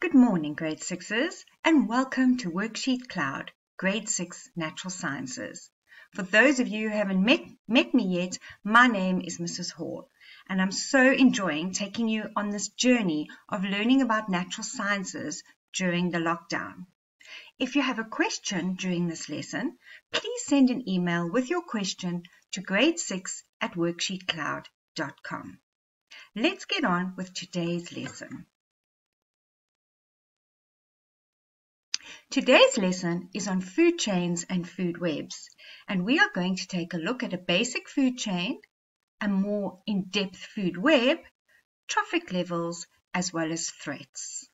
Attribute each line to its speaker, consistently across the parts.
Speaker 1: Good morning, Grade 6s, and welcome to Worksheet Cloud, Grade 6 Natural Sciences. For those of you who haven't met, met me yet, my name is Mrs. Hall, and I'm so enjoying taking you on this journey of learning about natural sciences during the lockdown. If you have a question during this lesson, please send an email with your question to grade6 at worksheetcloud.com. Let's get on with today's lesson. Today's lesson is on food chains and food webs, and we are going to take a look at a basic food chain, a more in-depth food web, trophic levels, as well as threats.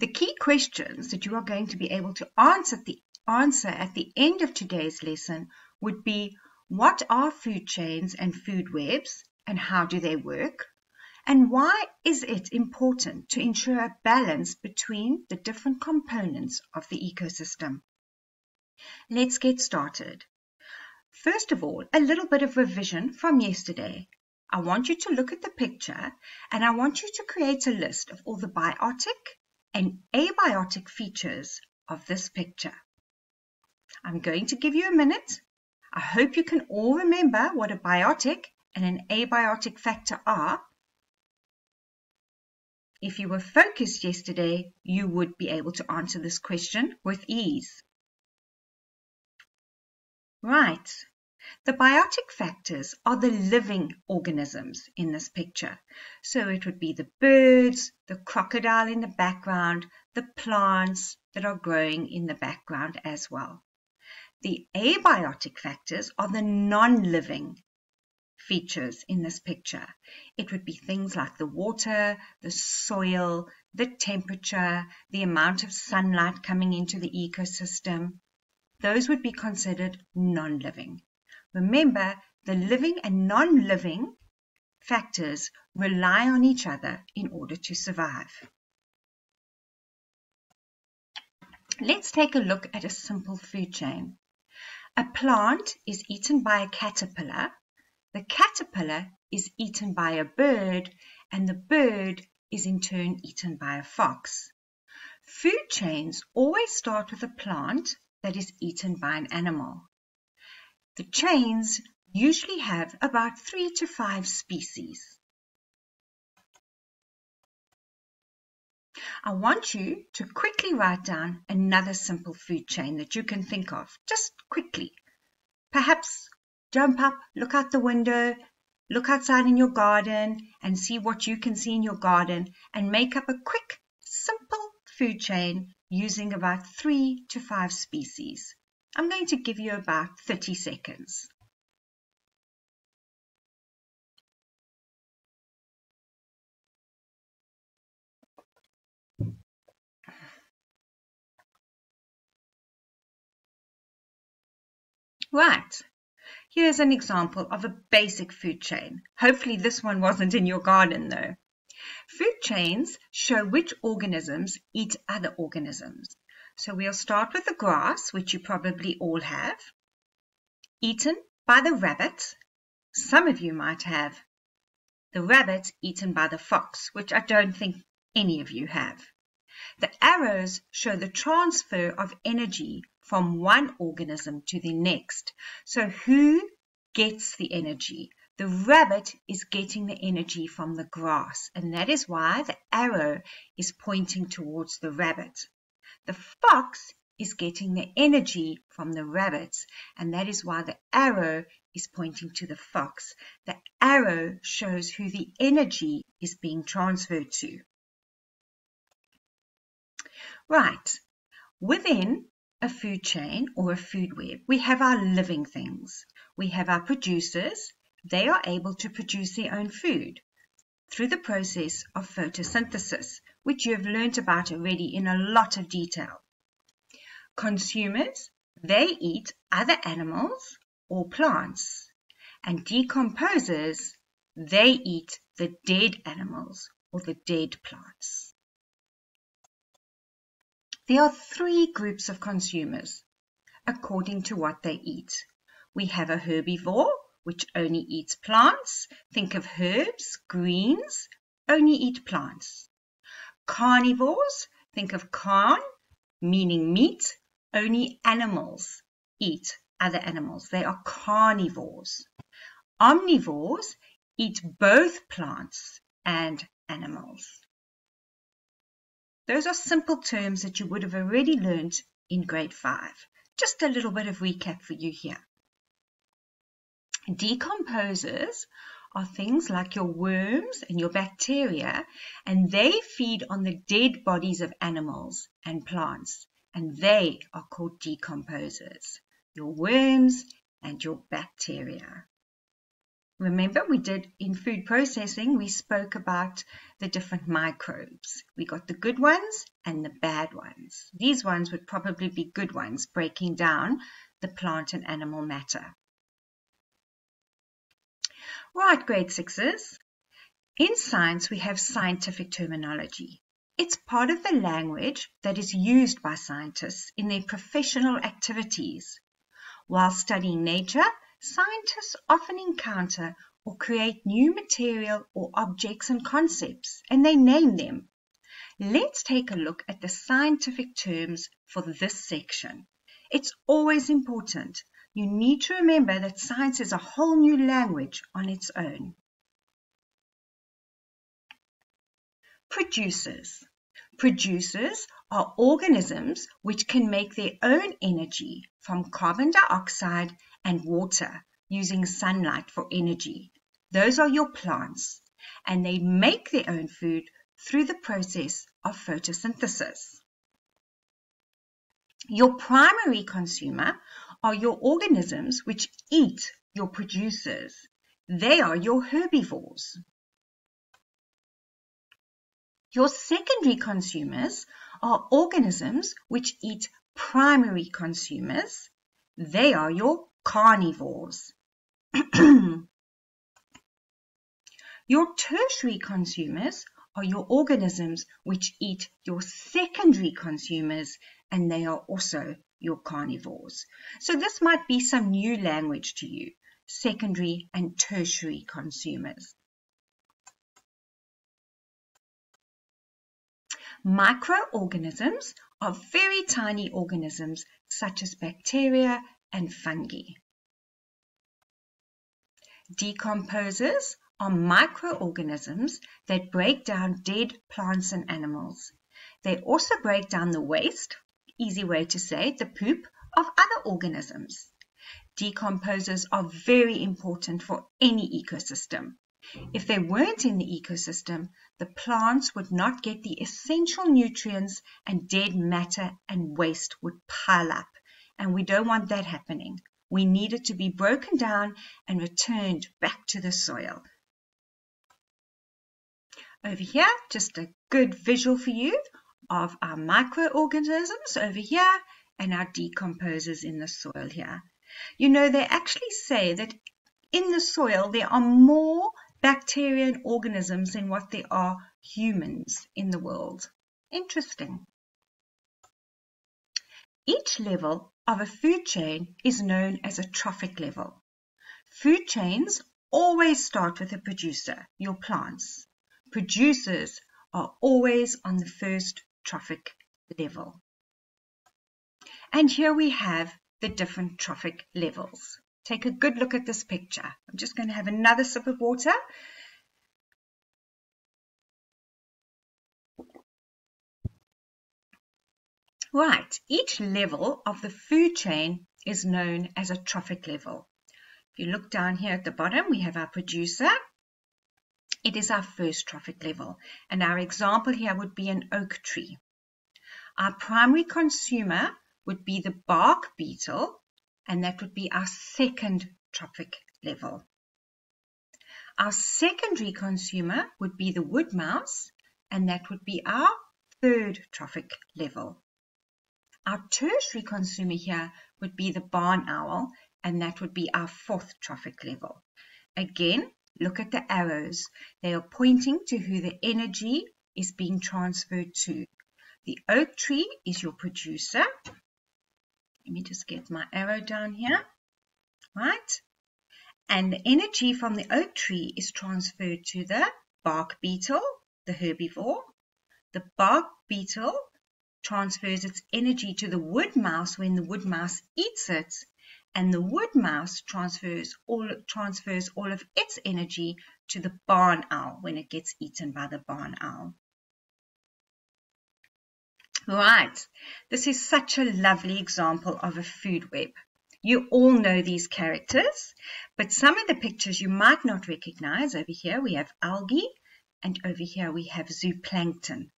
Speaker 1: The key questions that you are going to be able to answer, the, answer at the end of today's lesson would be what are food chains and food webs and how do they work? And why is it important to ensure a balance between the different components of the ecosystem? Let's get started. First of all, a little bit of revision from yesterday. I want you to look at the picture and I want you to create a list of all the biotic and abiotic features of this picture. I'm going to give you a minute. I hope you can all remember what a biotic and an abiotic factor are if you were focused yesterday, you would be able to answer this question with ease. Right. The biotic factors are the living organisms in this picture. So it would be the birds, the crocodile in the background, the plants that are growing in the background as well. The abiotic factors are the non-living features in this picture. It would be things like the water, the soil, the temperature, the amount of sunlight coming into the ecosystem. Those would be considered non-living. Remember, the living and non-living factors rely on each other in order to survive. Let's take a look at a simple food chain. A plant is eaten by a caterpillar the caterpillar is eaten by a bird, and the bird is in turn eaten by a fox. Food chains always start with a plant that is eaten by an animal. The chains usually have about three to five species. I want you to quickly write down another simple food chain that you can think of, just quickly. Perhaps Jump up, look out the window, look outside in your garden and see what you can see in your garden and make up a quick, simple food chain using about three to five species. I'm going to give you about 30 seconds. Right, Here's an example of a basic food chain. Hopefully this one wasn't in your garden though. Food chains show which organisms eat other organisms. So we'll start with the grass, which you probably all have, eaten by the rabbit. Some of you might have the rabbit eaten by the fox, which I don't think any of you have. The arrows show the transfer of energy from one organism to the next. So who gets the energy? The rabbit is getting the energy from the grass, and that is why the arrow is pointing towards the rabbit. The fox is getting the energy from the rabbits, and that is why the arrow is pointing to the fox. The arrow shows who the energy is being transferred to. Right, within a food chain or a food web, we have our living things. We have our producers. They are able to produce their own food through the process of photosynthesis, which you have learnt about already in a lot of detail. Consumers, they eat other animals or plants. And decomposers, they eat the dead animals or the dead plants. There are three groups of consumers according to what they eat. We have a herbivore, which only eats plants. Think of herbs, greens, only eat plants. Carnivores, think of carn, meaning meat. Only animals eat other animals. They are carnivores. Omnivores eat both plants and animals. Those are simple terms that you would have already learned in grade 5. Just a little bit of recap for you here. Decomposers are things like your worms and your bacteria, and they feed on the dead bodies of animals and plants, and they are called decomposers. Your worms and your bacteria. Remember, we did in food processing, we spoke about the different microbes. We got the good ones and the bad ones. These ones would probably be good ones, breaking down the plant and animal matter. Right, grade sixes. In science, we have scientific terminology. It's part of the language that is used by scientists in their professional activities. While studying nature, Scientists often encounter or create new material or objects and concepts, and they name them. Let's take a look at the scientific terms for this section. It's always important. You need to remember that science is a whole new language on its own. Producers. Producers are organisms which can make their own energy from carbon dioxide and water using sunlight for energy. Those are your plants, and they make their own food through the process of photosynthesis. Your primary consumer are your organisms which eat your producers. They are your herbivores. Your secondary consumers are organisms which eat primary consumers. They are your carnivores. your tertiary consumers are your organisms which eat your secondary consumers and they are also your carnivores. So this might be some new language to you, secondary and tertiary consumers. Microorganisms are very tiny organisms such as bacteria and fungi. Decomposers are microorganisms that break down dead plants and animals. They also break down the waste, easy way to say, the poop of other organisms. Decomposers are very important for any ecosystem. If they weren't in the ecosystem, the plants would not get the essential nutrients and dead matter and waste would pile up. And we don't want that happening. We need it to be broken down and returned back to the soil. Over here, just a good visual for you of our microorganisms over here and our decomposers in the soil here. You know, they actually say that in the soil there are more bacteria and organisms in what there are humans in the world. Interesting. Each level of a food chain is known as a trophic level. Food chains always start with a producer, your plants. Producers are always on the first trophic level. And here we have the different trophic levels. Take a good look at this picture. I'm just going to have another sip of water. Right, each level of the food chain is known as a trophic level. If you look down here at the bottom, we have our producer. It is our first trophic level, and our example here would be an oak tree. Our primary consumer would be the bark beetle, and that would be our second trophic level. Our secondary consumer would be the wood mouse, and that would be our third trophic level. Our tertiary consumer here would be the barn owl, and that would be our fourth trophic level. Again, look at the arrows. They are pointing to who the energy is being transferred to. The oak tree is your producer, let me just get my arrow down here. Right? And the energy from the oak tree is transferred to the bark beetle, the herbivore, The bark beetle transfers its energy to the wood mouse when the wood mouse eats it, and the wood mouse transfers all, transfers all of its energy to the barn owl when it gets eaten by the barn owl. Right, this is such a lovely example of a food web. You all know these characters, but some of the pictures you might not recognize. Over here we have algae, and over here we have zooplankton.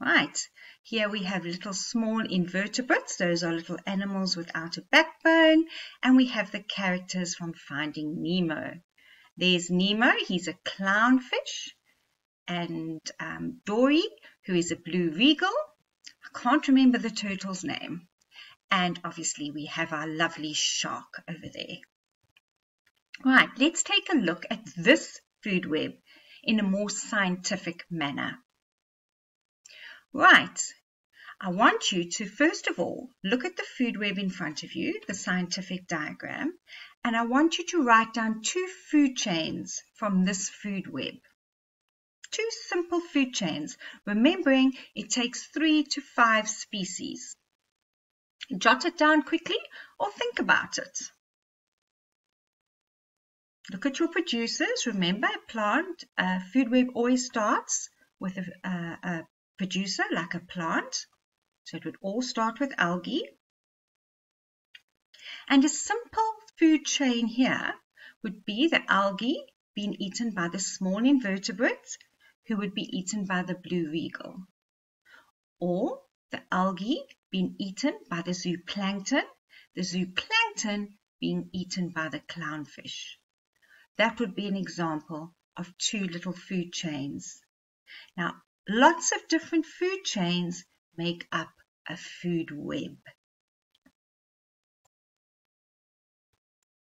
Speaker 1: Right, here we have little small invertebrates. Those are little animals without a backbone. And we have the characters from Finding Nemo. There's Nemo, he's a clownfish. And um, Dory, who is a blue regal. Can't remember the turtle's name. And obviously we have our lovely shark over there. Right, let's take a look at this food web in a more scientific manner. Right. I want you to, first of all, look at the food web in front of you, the scientific diagram, and I want you to write down two food chains from this food web. Two simple food chains, remembering it takes three to five species. Jot it down quickly or think about it. Look at your producers. Remember, a plant, a food web always starts with a, a, a producer like a plant. So it would all start with algae. And a simple food chain here would be the algae being eaten by the small invertebrates who would be eaten by the blue regal. Or the algae being eaten by the zooplankton, the zooplankton being eaten by the clownfish. That would be an example of two little food chains. Now, Lots of different food chains make up a food web.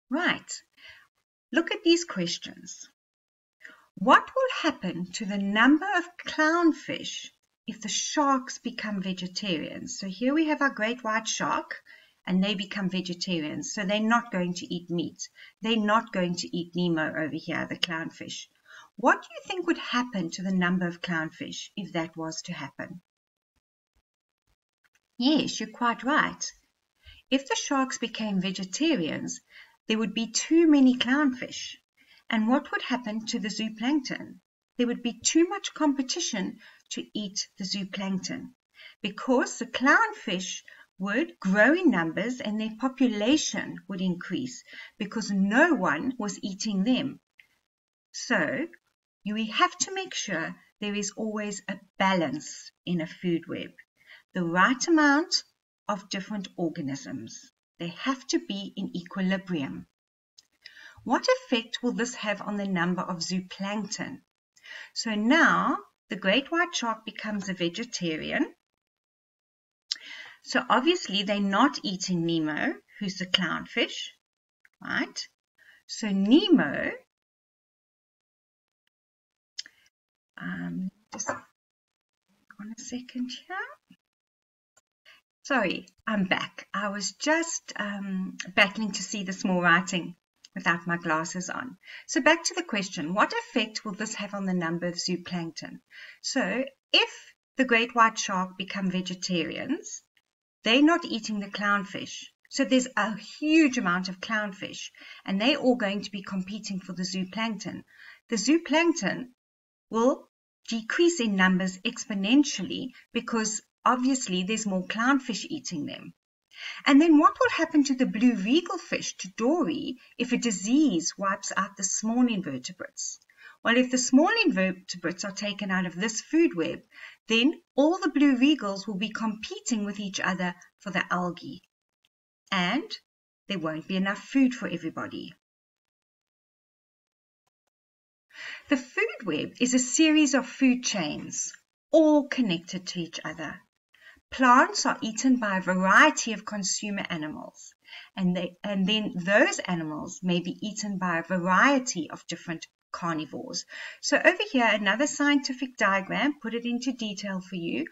Speaker 1: Right, look at these questions. What will happen to the number of clownfish if the sharks become vegetarians? So here we have our great white shark and they become vegetarians. So they're not going to eat meat. They're not going to eat Nemo over here, the clownfish. What do you think would happen to the number of clownfish if that was to happen? Yes, you're quite right. If the sharks became vegetarians, there would be too many clownfish. And what would happen to the zooplankton? There would be too much competition to eat the zooplankton because the clownfish would grow in numbers and their population would increase because no one was eating them. So we have to make sure there is always a balance in a food web. The right amount of different organisms. They have to be in equilibrium. What effect will this have on the number of zooplankton? So now the great white shark becomes a vegetarian. So obviously they're not eating Nemo, who's the clownfish, right? So Nemo Um, just on a second here. Sorry, I'm back. I was just um, battling to see the small writing without my glasses on. So back to the question, what effect will this have on the number of zooplankton? So if the great white shark become vegetarians, they're not eating the clownfish. So there's a huge amount of clownfish and they're all going to be competing for the zooplankton. The zooplankton will decrease in numbers exponentially because obviously there's more clownfish eating them. And then what will happen to the blue regal fish, to dory, if a disease wipes out the small invertebrates? Well, if the small invertebrates are taken out of this food web, then all the blue regals will be competing with each other for the algae. And there won't be enough food for everybody. The food web is a series of food chains, all connected to each other. Plants are eaten by a variety of consumer animals, and, they, and then those animals may be eaten by a variety of different carnivores. So over here, another scientific diagram, put it into detail for you,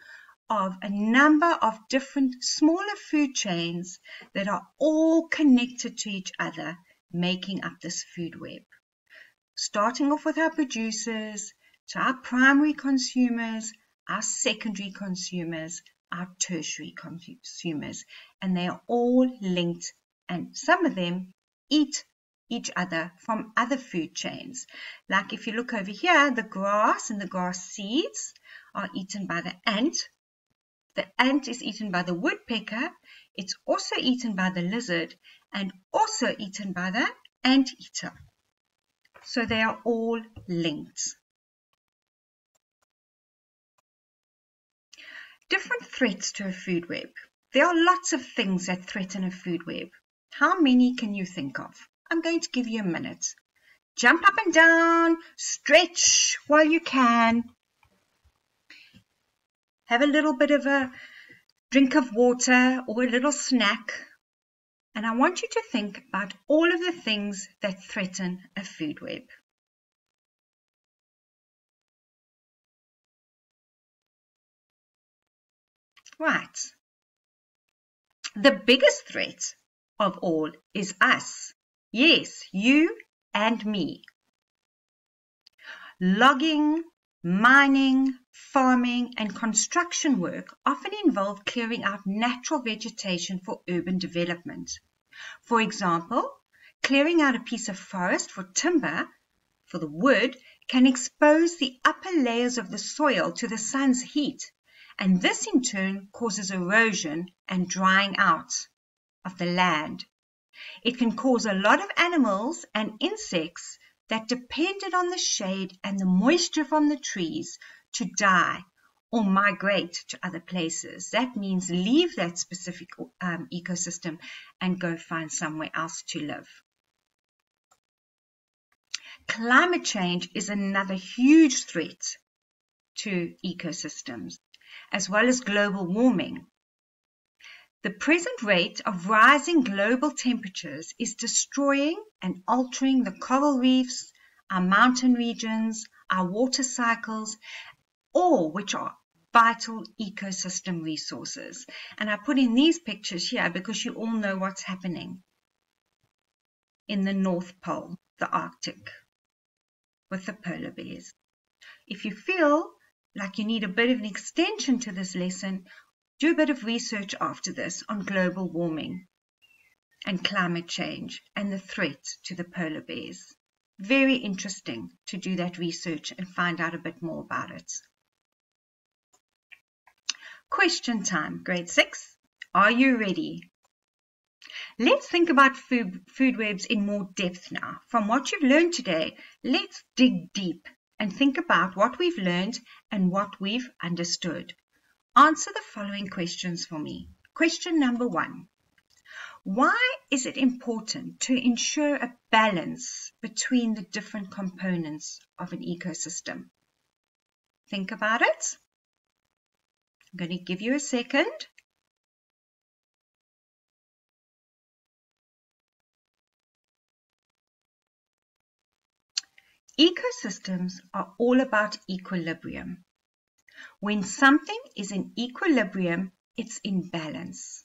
Speaker 1: of a number of different smaller food chains that are all connected to each other, making up this food web starting off with our producers, to our primary consumers, our secondary consumers, our tertiary consumers, and they are all linked, and some of them eat each other from other food chains. Like if you look over here, the grass and the grass seeds are eaten by the ant. The ant is eaten by the woodpecker. It's also eaten by the lizard and also eaten by the anteater. So they are all linked. Different threats to a food web. There are lots of things that threaten a food web. How many can you think of? I'm going to give you a minute. Jump up and down, stretch while you can. Have a little bit of a drink of water or a little snack. And I want you to think about all of the things that threaten a food web. Right. The biggest threat of all is us. Yes, you and me. Logging, mining, farming, and construction work often involve clearing out natural vegetation for urban development. For example, clearing out a piece of forest for timber, for the wood, can expose the upper layers of the soil to the sun's heat and this in turn causes erosion and drying out of the land. It can cause a lot of animals and insects that depended on the shade and the moisture from the trees to die or migrate to other places. That means leave that specific um, ecosystem and go find somewhere else to live. Climate change is another huge threat to ecosystems as well as global warming. The present rate of rising global temperatures is destroying and altering the coral reefs, our mountain regions, our water cycles, all which are vital ecosystem resources. And I put in these pictures here because you all know what's happening in the North Pole, the Arctic, with the polar bears. If you feel like you need a bit of an extension to this lesson, do a bit of research after this on global warming and climate change and the threat to the polar bears. Very interesting to do that research and find out a bit more about it. Question time, grade 6. Are you ready? Let's think about food, food webs in more depth now. From what you've learned today, let's dig deep and think about what we've learned and what we've understood. Answer the following questions for me. Question number one. Why is it important to ensure a balance between the different components of an ecosystem? Think about it. I'm going to give you a second. Ecosystems are all about equilibrium. When something is in equilibrium, it's in balance.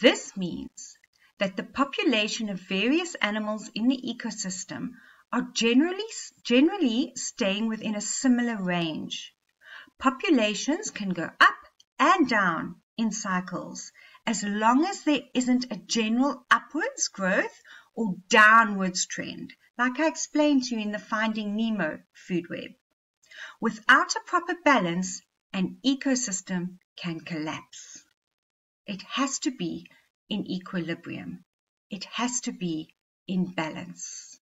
Speaker 1: This means that the population of various animals in the ecosystem are generally, generally staying within a similar range. Populations can go up and down in cycles as long as there isn't a general upwards growth or downwards trend like I explained to you in the Finding Nemo food web. Without a proper balance, an ecosystem can collapse. It has to be in equilibrium. It has to be in balance.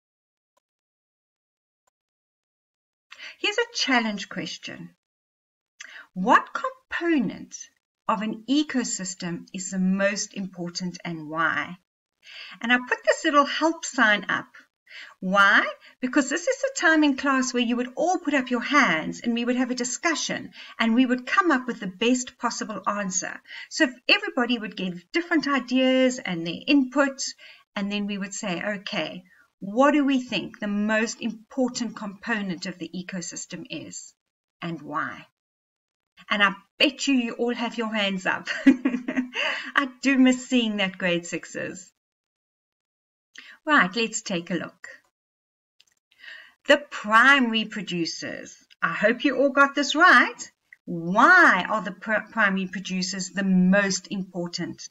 Speaker 1: Here's a challenge question. What component of an ecosystem is the most important and why? And I put this little help sign up why? Because this is the time in class where you would all put up your hands and we would have a discussion and we would come up with the best possible answer. So if everybody would give different ideas and their input, and then we would say, okay, what do we think the most important component of the ecosystem is and why? And I bet you you all have your hands up. I do miss seeing that grade sixes. Right, let's take a look. The primary producers. I hope you all got this right. Why are the primary producers the most important?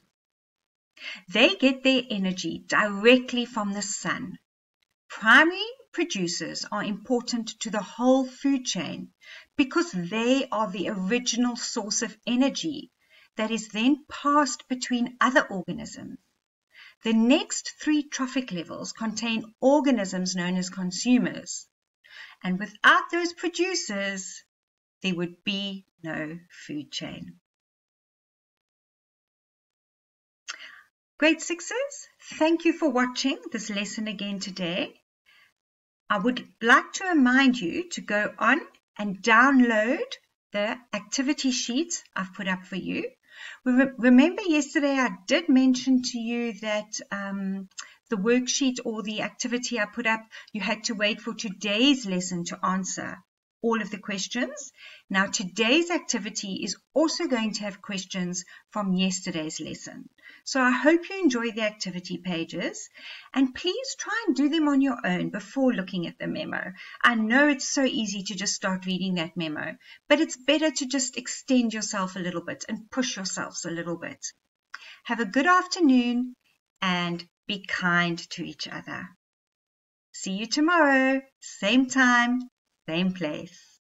Speaker 1: They get their energy directly from the sun. Primary producers are important to the whole food chain because they are the original source of energy that is then passed between other organisms. The next three trophic levels contain organisms known as consumers. And without those producers, there would be no food chain. Grade sixes, thank you for watching this lesson again today. I would like to remind you to go on and download the activity sheets I've put up for you. Remember yesterday I did mention to you that um, the worksheet or the activity I put up, you had to wait for today's lesson to answer all of the questions. Now today's activity is also going to have questions from yesterday's lesson. So I hope you enjoy the activity pages and please try and do them on your own before looking at the memo. I know it's so easy to just start reading that memo, but it's better to just extend yourself a little bit and push yourselves a little bit. Have a good afternoon and be kind to each other. See you tomorrow, same time, same place.